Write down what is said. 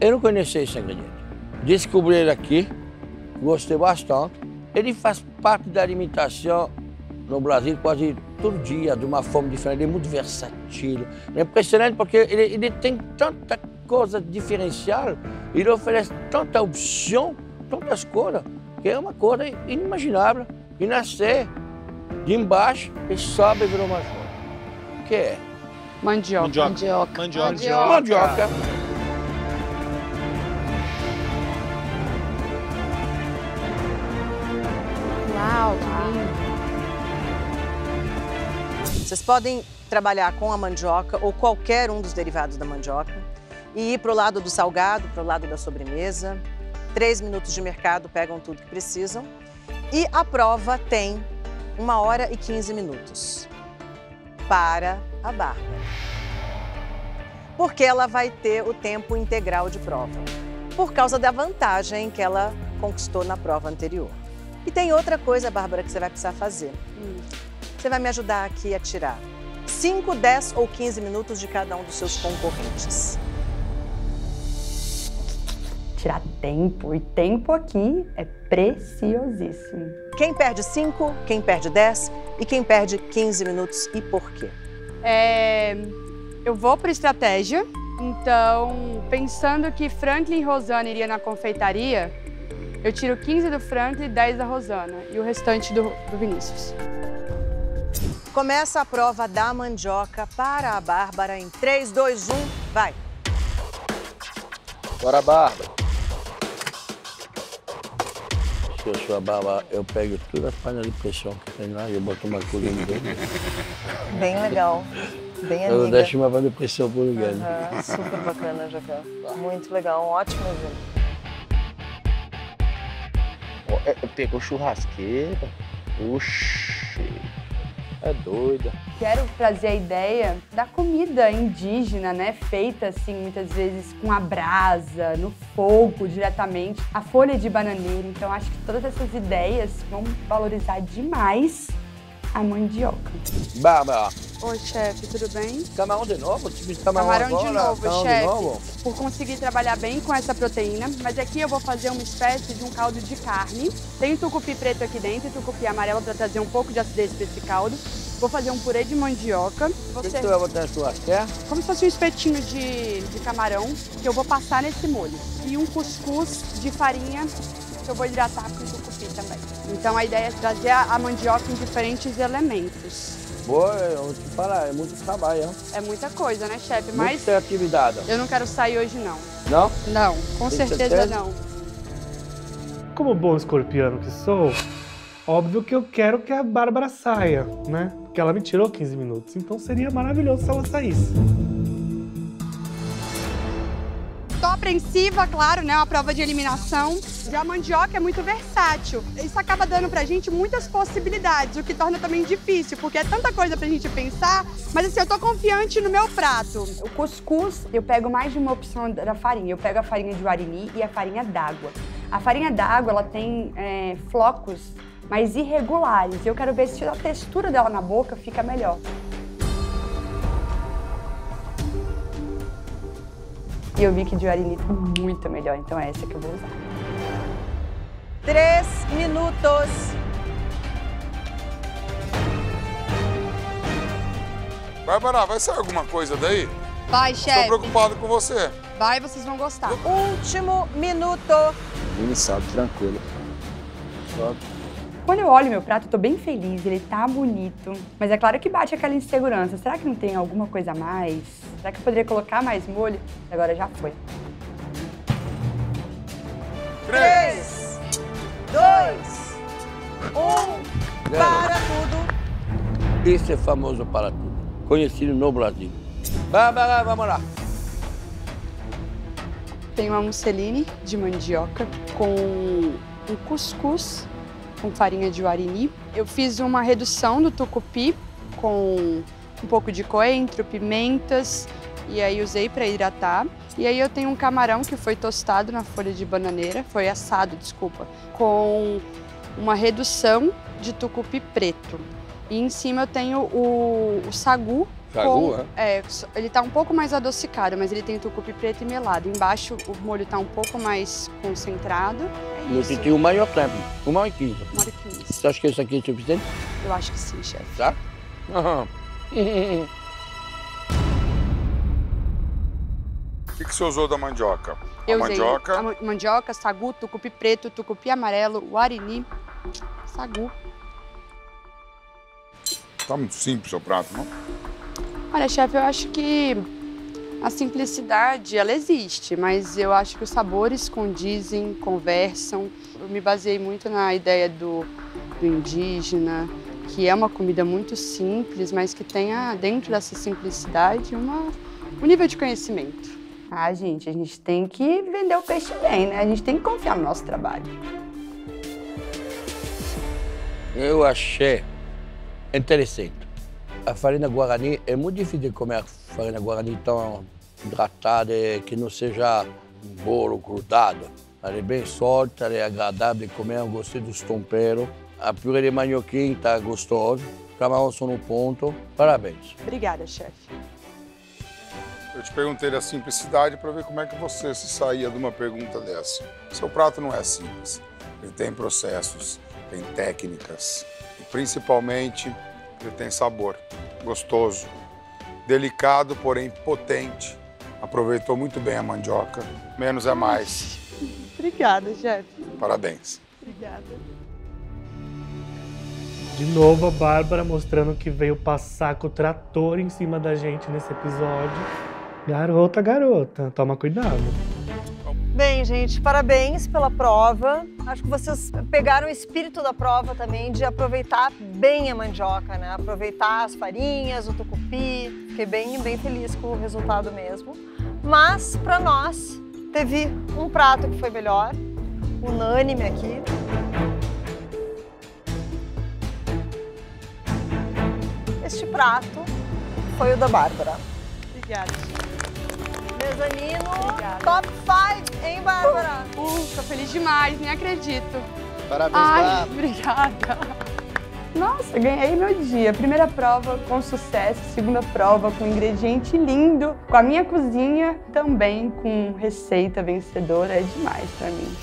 Eu não conhecia esse ingrediente. Descobri ele aqui, gostei bastante. Ele faz parte da alimentação no Brasil quase todo dia, de uma forma diferente. Ele é muito versátil. É impressionante porque ele, ele tem tanta coisa diferencial, ele oferece tanta opção, tantas coisas, que é uma coisa inimaginável. E nascer de embaixo e sobe e virou uma joia. O que é? Mandioca. Mandioca. Mandioca. Mandioca. Mandioca. Uau, que lindo. Vocês podem trabalhar com a mandioca ou qualquer um dos derivados da mandioca e ir para o lado do salgado, para o lado da sobremesa. Três minutos de mercado pegam tudo que precisam. E a prova tem uma hora e 15 minutos para a Bárbara. Porque ela vai ter o tempo integral de prova, por causa da vantagem que ela conquistou na prova anterior. E tem outra coisa, Bárbara, que você vai precisar fazer. Você vai me ajudar aqui a tirar 5, 10 ou 15 minutos de cada um dos seus concorrentes. Tirar tempo. E tempo aqui é preciosíssimo. Quem perde 5, quem perde 10 e quem perde 15 minutos e por quê? É, eu vou para estratégia. Então, pensando que Franklin e Rosana iriam na confeitaria, eu tiro 15 do Franklin e 10 da Rosana. E o restante do, do Vinícius. Começa a prova da mandioca para a Bárbara em 3, 2, 1, vai! Bora, Bárbara. Se eu sou a Bárbara, eu pego todas as panelas de pressão que tem lá e eu boto uma colher dentro. Bem legal, bem Eu amiga. deixo uma panela de pressão por lugar. Aham, super bacana, Jacan. Muito legal, um ótimo exemplo. Ó, é, Pegou churrasqueira. Oxi. É doida. Quero trazer a ideia da comida indígena, né? Feita assim, muitas vezes com a brasa, no fogo diretamente, a folha de bananeira. Então acho que todas essas ideias vão valorizar demais a mandioca. Bárbara, Oi, chefe, tudo bem? camarão de novo? Tipo de camarão, Camarão de agora? novo, chefe. de novo? Por conseguir trabalhar bem com essa proteína, mas aqui eu vou fazer uma espécie de um caldo de carne. Tem tucupi preto aqui dentro e tucupi amarelo para trazer um pouco de acidez para esse caldo. Vou fazer um purê de mandioca. Vou O que, que tu vai botar na churrasqueira? como se fosse um espetinho de, de camarão que eu vou passar nesse molho. E um cuscuz de farinha que eu vou hidratar com tucupi também. Então a ideia é trazer a mandioca em diferentes elementos. Boa, eu te falar, é muito trabalho, hein? É muita coisa, né, chefe? Muita Mas criatividade. eu não quero sair hoje, não. Não? Não, com certeza certeza? não. Como bom escorpiano que sou, óbvio que eu quero que a Bárbara saia, né? Porque ela me tirou 15 minutos, então seria maravilhoso se ela saísse. Apreensiva, claro, né? Uma prova de eliminação. Já a mandioca é muito versátil. Isso acaba dando pra gente muitas possibilidades, o que torna também difícil, porque é tanta coisa pra gente pensar. Mas assim, eu tô confiante no meu prato. O cuscuz, eu pego mais de uma opção da farinha. Eu pego a farinha de uarini e a farinha d'água. A farinha d'água, ela tem é, flocos mais irregulares. Eu quero ver se a textura dela na boca fica melhor. Eu vi que de uarini tá muito melhor, então é essa que eu vou usar. 3 minutos. Bárbara, vai sair alguma coisa daí? Vai, Estou chefe. preocupado com você. Vai, vocês vão gostar. Último minuto. Iniciado, tranquilo. Quando eu olho meu prato, eu tô bem feliz, ele tá bonito. Mas é claro que bate aquela insegurança. Será que não tem alguma coisa a mais? Será que eu poderia colocar mais molho? Agora já foi. 3, 2, 1. Para tudo. Esse é famoso para tudo. Conhecido no Brasil. Bárbara, vamos lá. Tem uma musseline de mandioca com um cuscuz com farinha de uarini. Eu fiz uma redução do tucupi com um pouco de coentro, pimentas e aí usei para hidratar. E aí eu tenho um camarão que foi tostado na folha de bananeira, foi assado, desculpa, com uma redução de tucupi preto. E em cima eu tenho o, o sagu Sagu, com- né? é, ele tá um pouco mais adocicado, mas ele tem tucupi preto e melado. Embaixo o molho tá um pouco mais concentrado. É Eu senti o maior tempo, uma hora e quinze. Uma hora e quinze. Você acha que isso aqui é suficiente? Eu acho que sim, chefe. Tá? Aham. O que, que você usou da mandioca? Eu a usei mandioca. a ma- mandioca, sagu, tucupi preto, tucupi amarelo, guarini, sagu. Tá muito simples o seu prato, não? Olha, chefe, eu acho que a simplicidade, ela existe, mas eu acho que os sabores condizem, conversam. Eu me baseei muito na ideia do, do indígena, que é uma comida muito simples, mas que tenha dentro dessa simplicidade uma, um nível de conhecimento. Ah, gente, a gente tem que vender o peixe bem, né? A gente tem que confiar no nosso trabalho. Eu achei interessante. A farinha guarani é muito difícil de comer farinha guarani tão hidratada e que não seja um bolo grudado. Ela é bem solta, ela é agradável de comer, eu gostei dos temperos. A purê de manioquim está gostosa, os camarões são no ponto. Parabéns. Obrigada, chefe. Eu te perguntei da simplicidade para ver como é que você se saía de uma pergunta dessa. Seu prato não é simples. Ele tem processos, tem técnicas e principalmente ele tem sabor. Gostoso, delicado, porém potente. Aproveitou muito bem a mandioca. Menos é mais. Obrigada, chefe. Parabéns. Obrigada. De novo a Bárbara mostrando que veio passar com o trator em cima da gente nesse episódio. Garota, garota, toma cuidado. Bem, gente, parabéns pela prova. Acho que vocês pegaram o espírito da prova também de aproveitar bem a mandioca, né? Aproveitar as farinhas, o tucupi. Fiquei bem, bem feliz com o resultado mesmo. Mas, para nós, teve um prato que foi melhor, unânime aqui. Este prato foi o da Bárbara. Obrigada, Obrigada. top 5, hein, Bárbara? Uh, tô feliz demais, nem acredito. Parabéns, Ai, Bárbara. obrigada. Nossa, ganhei meu dia. Primeira prova com sucesso, segunda prova com ingrediente lindo, com a minha cozinha também com receita vencedora. É demais pra mim.